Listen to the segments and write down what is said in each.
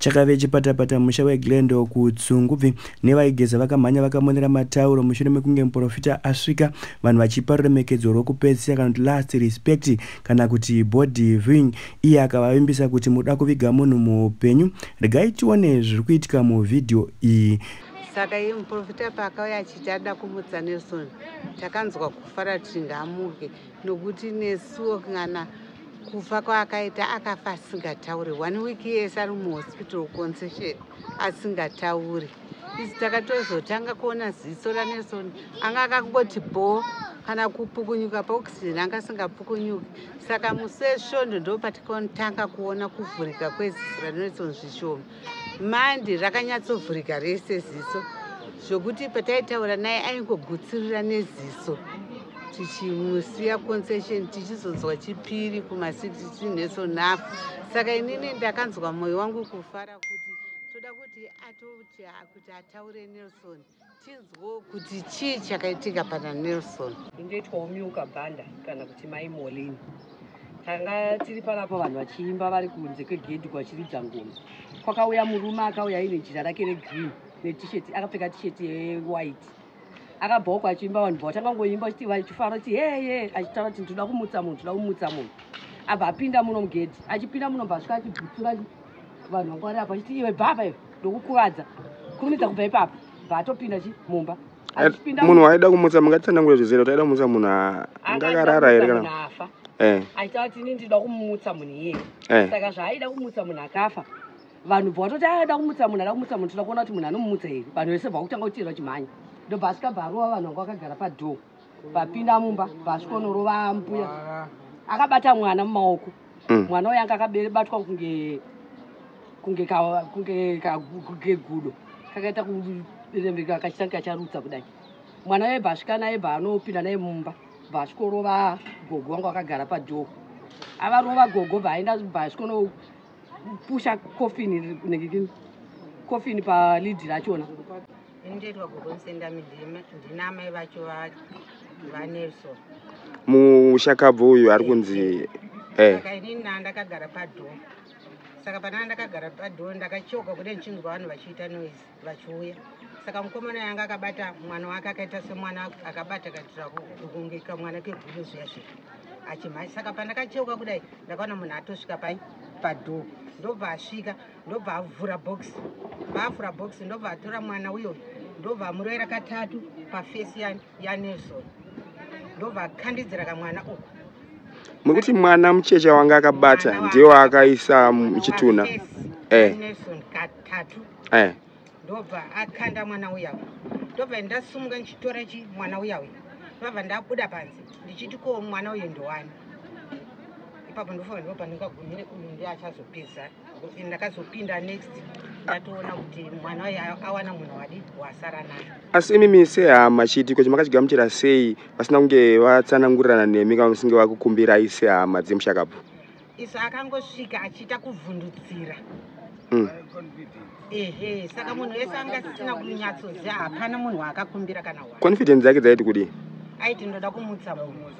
chakave chipatapata musha weglendo kutsungubvi. Nevaigeza vakamhanya vakamonera matauro mushure mekunge muprofita asvika. Vanhu vachipa ruremekedzo rwokupedzisa kana kuti last respect kana kuti body viewing. Iye akavavimbisa kuti muda kuviga munhu muupenyu. Regai tione zviri kuitika muvhidhiyo iyi. Saka iye muprofita paakauya achiti ada kumutsa nelson. Takanzwa kufara kuti ngaamuke nokuti nesuwo kana kufa kwaakaita akafa asingatauri. One week yese ari muhospital concession asingatauri. Isi takatozotanga kuona ziso ranelson. Anga akangoti bho kana kupukunyuka paoxygen anga asingapukunyuki. Saka musi wesvondo ndo patikatanga kuona kuvhurika kweziso ranelson zvishoma. Mandi rakanyatsovhurika rese ziso zvokuti pataitaura naye aingogutsirira neziso tichimusiya concession tichizonzwa chipiri kuma16 nesonafu saka inini ndakanzwa mwoyo wangu kufara kuti toda kuti atoti kuti ataure nelson tinzwewo kuti chii chakaitika pana nelson? Indoitwawo miuka bhanda kana kuti mai molini. Tanga tiri panapo vanhu vachiimba vari kunze kwegedhi kwachiridza ngoma kwakauya murume akauya aine jira rake regreen netisheti akapfeka tisheti yewhite akabva kwa achiimba vanhu vatanga ngoimba achiti vachifara kuti heye achitaura kuti ndoda kumutsa munhu ndoda kumutsa munhu. Abva apinda muno mugedhi achipinda muno mbasvika achibhutsura vanhu vangwari apa achiti iwe bhapa iwe ndokukuvadza. Kurumidza kubva ipapo bva atopinda chi mumba munhu waida kumutsa mungatitsanangure zvizere kuti aida kumutsa munhu angakarara here kana? afa. Eh. aitaura kuti ini ndida kumutsa munhu iyeye Eh. saka zvaaida kumutsa munhu akafa vanhu bva vatoti aida kumutsa munhu ada kumutsa munhu toda kuona kuti munhu anomumutsa here? Vanhu vese bvakutanga kuteerwa chimhanya ndobva asvika bharova vanhu vanga vakagara padhoo. Vapinda mumba vasvikonorova mbuya. Akabata mwana mumaoko. Mm. mwana uyo anga akabatwa kunge kunge kunge gudo. Kakaita kurembeka kachitanga kacharutsa kudai. Mwana uyo bva asvika naye bva anopinda naye mumba bva asvikorova gogo wangu akagara padhoo. Avarova gogo bva aenda bva asvikonopusha kofini kofini palidhi rachona indoitwa gogomusendami ndina amai vacho va- vanelson mushakabvu uyu ari kunzi eh. saka inini ndandakagara padhoo. Saka pana ndakagara padhoo ndakachoka kudai ndichinzwa vanhu vachiita noise vachiuya. Saka mukomana yanga akabata mwana wake akaita semwana akabata katira kunge kamwana kegudo zviya zviya. Achimhanya saka pandakacheuka kudai ndakaona munhu atosvika pai padhoo ndobva asvika ndobva avhura bhokisi vaavhura bhokisi ndobva atora mwana uyoyo ndobva amurovera katatu pafesi ya- yanelson ndobva akandidzira kamwana uku. Muri kuti mwana muchecha wanga akabata ndiye waakaisa muchitunha Eh. nelson katatu. Eh. ndobva akanda mwana uya. Ndobva ndasumuka ndichitora chi mwana uya uyu. Ndobva ndabuda panze ndichiti ko mwana uyu ndowani ipapo ndofunga ndipo pandingagumire uyu ndiye achazopedza ndakazopinda next. Ndatoona kuti mwana uyu awana munhu wadi wasara nayo asi imimi sehama chiitiko chimakachigamuchira sei vasina kunge vatsanangurirana nemi kana musinge vakukumbirai sehama dzemushakabvu iso akangosvika achiita kuvhundutsira. Mm. ehe saka munhu wese anga asina kunyatsoziva hapana munhu waakakumbira kana confidence dzake dzaiti kudi aiti ndoda kumutsa munhu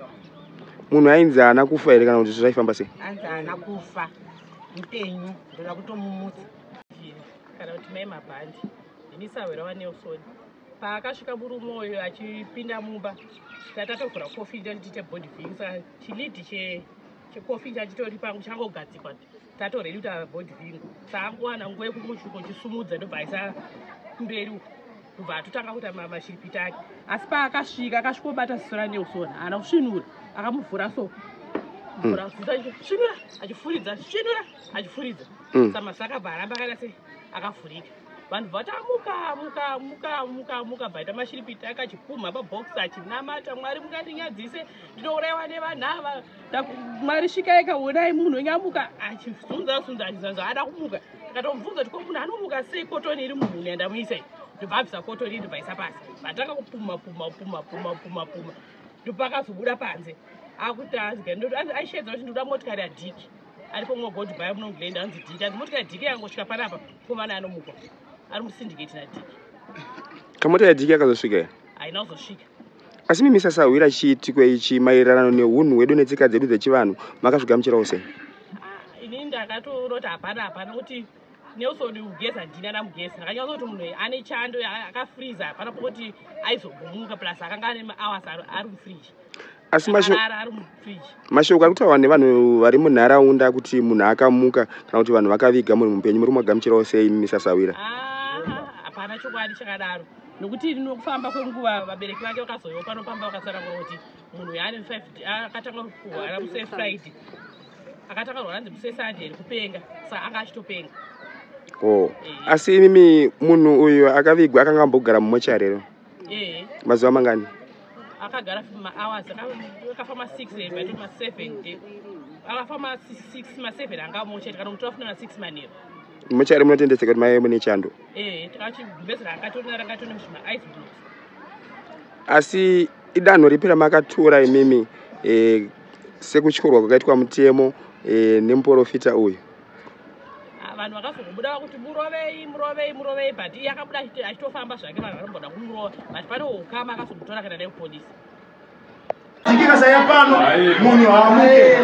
munhu ainzi haana kufa here kana kuti zvaifamba sei? Anzi haana kufa. Mupenyu ndoda kutomumutsa. Kana kuti mai mabhandi ndini sawera wanelson paakasvika murume uyo achipinda mumba tatatovhura kofi ndanditiite body ving saka chilidhi che- chekofi chachitori pangu changogadzikwa tatoredi kuti abody ving saangowana nguva yekumushuko chisumudza ndobva aisa kumberi uku. Kubva atotanga kuita ma- mashiripiti ake asi paakasvika akasvikobata ziso ranelson haana kusvinura akamuvhura so. Mvura ziso achi- svinura! Achifuridza svinura! Achifuridza. Mm. saka maziso akabva aramba akaita se akavhurika. Vanhu vati amuka muka muka muka muka bvaita mashiripiti akachipumha pabhokisi achinamata. Mwari mungatinyadzise ndinourayiwa nevanhu ava mwari svikai kaonai munhu wenyamuka achizunza zunza achizanza ada kumuka. Akatomubvunza kuti ko munhu anomuka sei? Kotoni iri munhu yandamuisa iyi ndobva abvisa kotoni ndobva isa pasi. Vatanga kupuma puma puma puma puma puma ndopakazobuda panze. Akuti aishedza kuti ndoda motikari yadhiki aripo mumwe godhibhaya munongulenda anzi dhiki anzi motikari dhiki yangosvika panapa komana anomukwa ari musindiketi nadhiki kamota yadhiki akazosvika here? Haina kuzosvika. Asi mimi sasahwira chiitiko ichi maererano neunhu hwedu netsika dzedu dzechivanhu makazvigamuchirawo sei? Ah, inini ndakatoona kuti hapana hapana kuti neusoni kugeza ndina namugeza ndakanyatsa kuti munhu ane chando akafriza pana poti aizogumuka plus akanga ane mahours ari mufriji. Asi masho akarara ari mufriji. mashoko ari kutaurwa nevanhu vari munharaunda kuti munhu akamuka kana kuti vanhu vakaviga munhu mupenyu muri mwagamuchirawo sei misasawira? Ah, hapana chokwadi chakadaro. Nokuti nokufamba kwenguva vabereki vake vakazoiwa panopamba vakatsanangura kuti munhu yaane akatanga kurwara muse friday akatanga kurwara nzi muse sunday kupenga saka anga achitopenga o asi imimi munhu uyu akavigwa akanga ambogara mumochari ehe. Mazuva mangani? Akagara mahours akafa ma6 baito ma7 de. Akafa ma6 ma7 anga mochete kana muti wafuna ma6 manero mumochari munotendesa kuti mai mune chando. Ehe takachibhezera angatona rangatone zvimaice blocks asi idanho ripi ramakatura imimi e, sekutyorwa kwakaitwa mutemo e, nemuprofita uyu vanhu vakazogobuda vakuti murovei murovei murovei but iye akabuda achitofamba zvake vanhu varomboda kumurova but pane ukama akazomutora kana nepolisi tikika saya pano munhu haamuke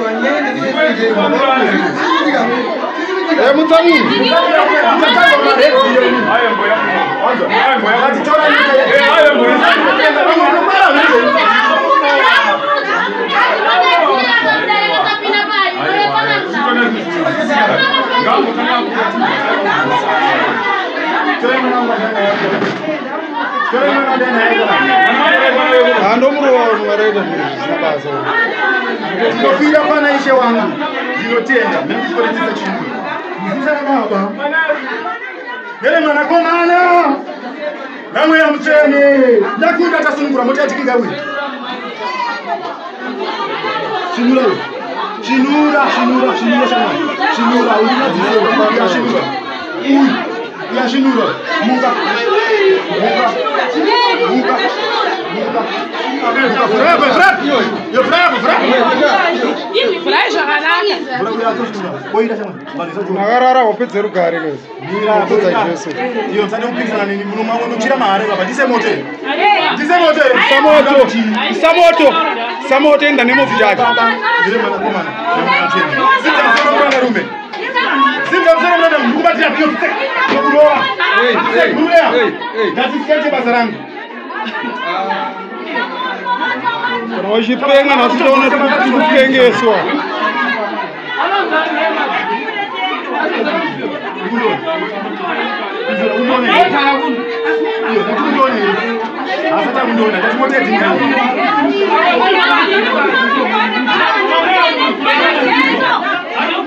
ndinofira pana ishe wangu ndinotenda. Mendikoredzisa chinhu muzita baba. Nere mwanakomana namweya mutsvene ndakunda tasunungura moti chinura uyu chinura chinura chinura shamwari chinura uinadziya chinura uyu yashinura muka. Muka. Muka. Muka Vrebo, vrebo! Yo vrebo, vrebo! furai zvakanaka makarara wapedze rugare kezi Wapedza Jesu. iyo musade kupikisana neni munochira mahare baba ndise motere ndise motere samoto samoto samoto enda nemovhi chake ndire mwanakomana simza musoro mwana rume simza musoro mwana ndikubatira iyo yokurova muleya ndatisikaite basa rangu kono o jippeŋa na sowne fukkeŋe suwa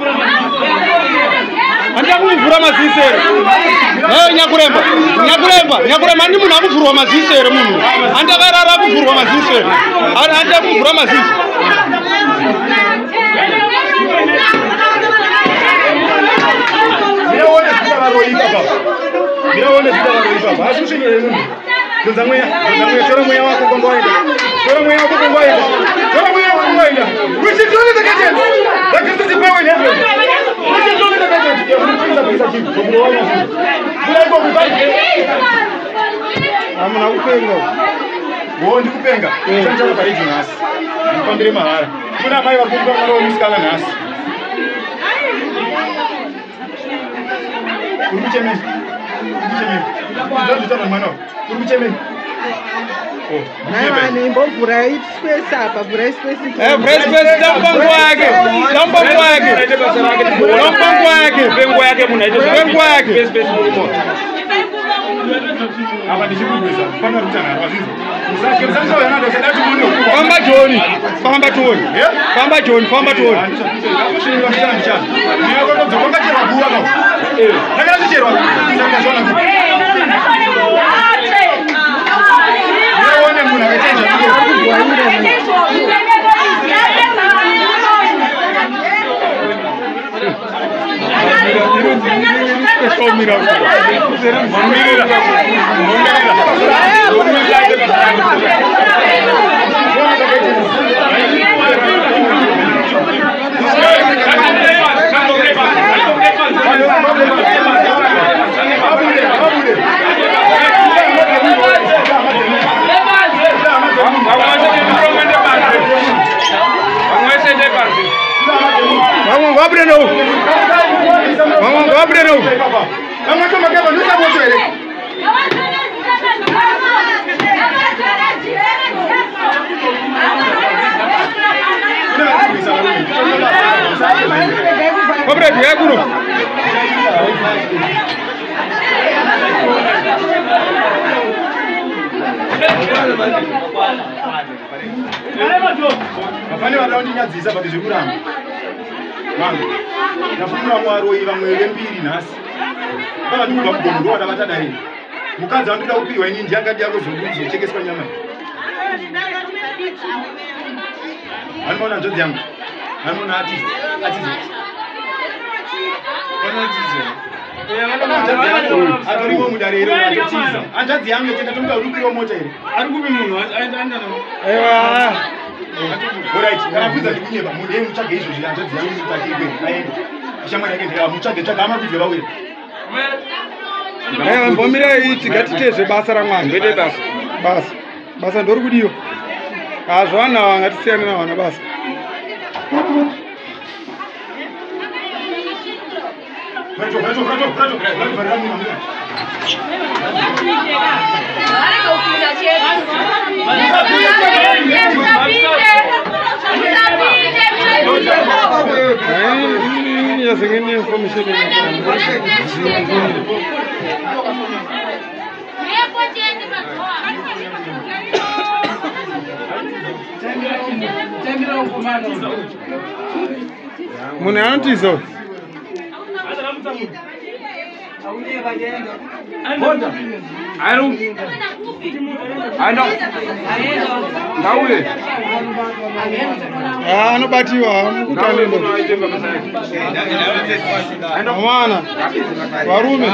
Thank you. Kumuvhura maziso here? Nyakuremba nyakuremba nyakuremba handi munhu akuvhurwa maziso here munhu? Handakarara kuvhurwa maziso here. Handida kumuvhura maziso ndinoone zita varoipa baba ndinoone zita varoipa baba asi ushinyere munhu? Dzonza mweya dzonza mweya tora mweya wako kwangawaenda tora mweya wako kwangawaenda tora mweya wako kwangawaenda which is only the only the content yeah munopinza kuisa chinhu zokurowana zvinhu kudai kokubai hamuna kupenga wo ndikupenga chanchava paredio nhasi? Ndifambire mahara kuna mai vari kupa mwari womusikana nhasi? Uri kuchemeni uri kuchemeni idzazvitana mwana uri kuchemeni navani imbovhurai space apa vhurai space vrespesi tamupa nguva yake tamupa nguva yake tamupa nguva yake munhu aite penguva yake apa ndichikugwisa pana rutanharo azvizvo musake musandisayanadosada tione famba joni famba tioni famba joni famba tioni ndakasvinira mutana ndichana ndiyakotodzokwa ngacherwa मंदिर मंदिर मंदिर ndanyadzisa bati zviri kuramba vangu ndafunira mwari vamwe vembiri nhasi. Vakati kubva mugomo ndowada vatadaini mukadzi vandoda kupiwa ini ndiangadi yako zochekeswa nyama iyi? Vanomaona njodzi yangu. Vanomaona atiza atiza atoriwo mudare iro atotiza hanzvadzi yangu tenda tomuda kuti upiwa mota here? Ari kupi munhu? Aiwa orit kana bvudza ndikunyeba munhu yenu mutsvage izvozvi hanzvadzi yangu mutakekwe aende. Shamwari yake ndera mutsvage tsvaga amakwidze vawira aiwa mbomirai tigatitezve basa ramwari. Kwete basa. Basa. Basa ndori kudiwa. Hazvana vangatisiyana navana basa. Frato, frato, frato, frato, frato, frato, frato. Yazengeni information munhu anotiza uyu Ah, anobatiwa amana varume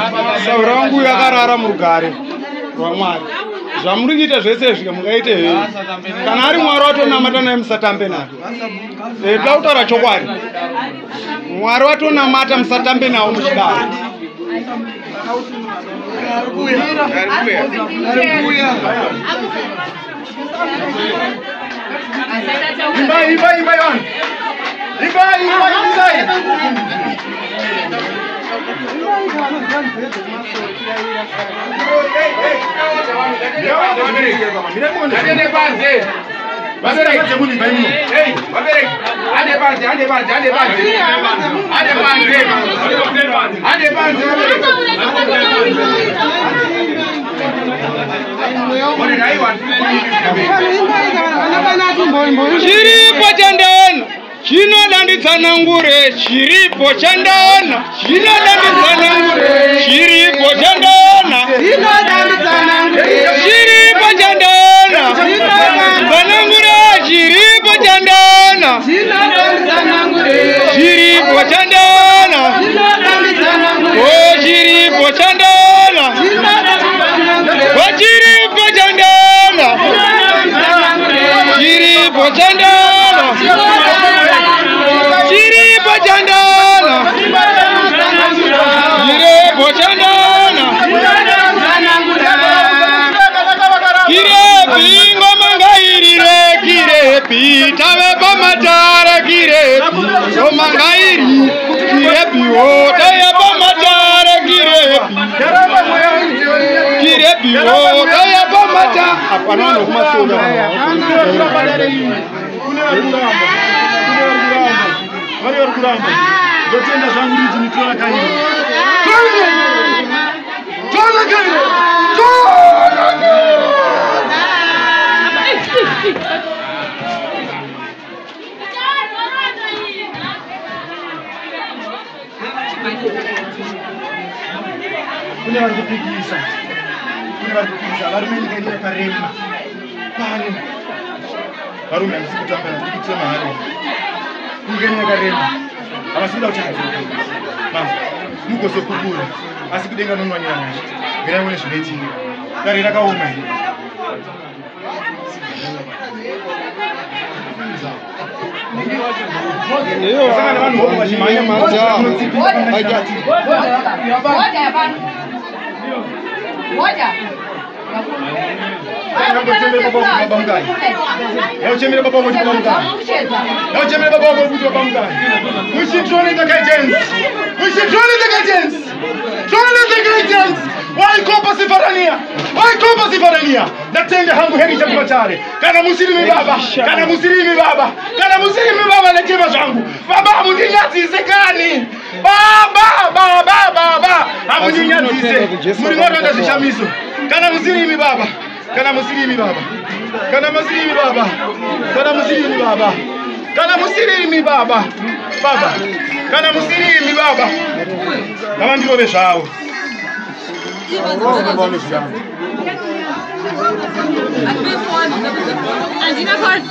sauro rangu yakarara murugare rwamwari. Zvamuri kuita zvese zvika mungaite hei kana ari mwari watonamata naye musatambe naye. Toda kutaura chokwadi. Mwari watonamata musatambe nawo muchidaro Muno. Chiripo chandaona chinoda nditsanangure chiripo chandaona chinoda nditsanangure chiripo chandaona chiripo chandaona tsanangure chiripo chandaona chiripo chandaona kirepi ngoma ngairi kirepiwo taya pamatara kirepi kirepiwo taya pamata hapana vanhu vekumasonga vari vari kuramba ndotenda zvangu riti nitora kairo tora kairo kune vari kupikisa kune vari kupikisa varume nyika ino yakarema pano varume handisi kutamba ndiri kuitira mahare nyika ino yakarema havasi kuda kuti hadzoka mama mugozokukura asi kudenga nonwanyira naye ngiraione zvinoitika dare rakaoma here Wasangana vanhu voko vachimhanya majaha. Ngambotembera baba vangu baba mukani. Ngauchemere baba kuti baba mukani. Ngauchemere baba kuti baba mukani. We should draw in the guidance. We should draw in the guidance. Draw in the guidance. Waikopa sifarania. Waikopa sifarania. Natenda hangu heri cha kumatare. Kana musilimi baba. Kana musilimi baba. Kana musilimi baba na chema zangu. Baba mundinyadzise kani. Baba baba baba. Amundinyadzise. Muri ngoto ndazishamiso. Kana musilimi baba. Kana musilimi baba. Kana musilimi baba. Kana musilimi baba. kana musirimi baba baba kana musirimi baba ngavandirove zvavo Anjina Park.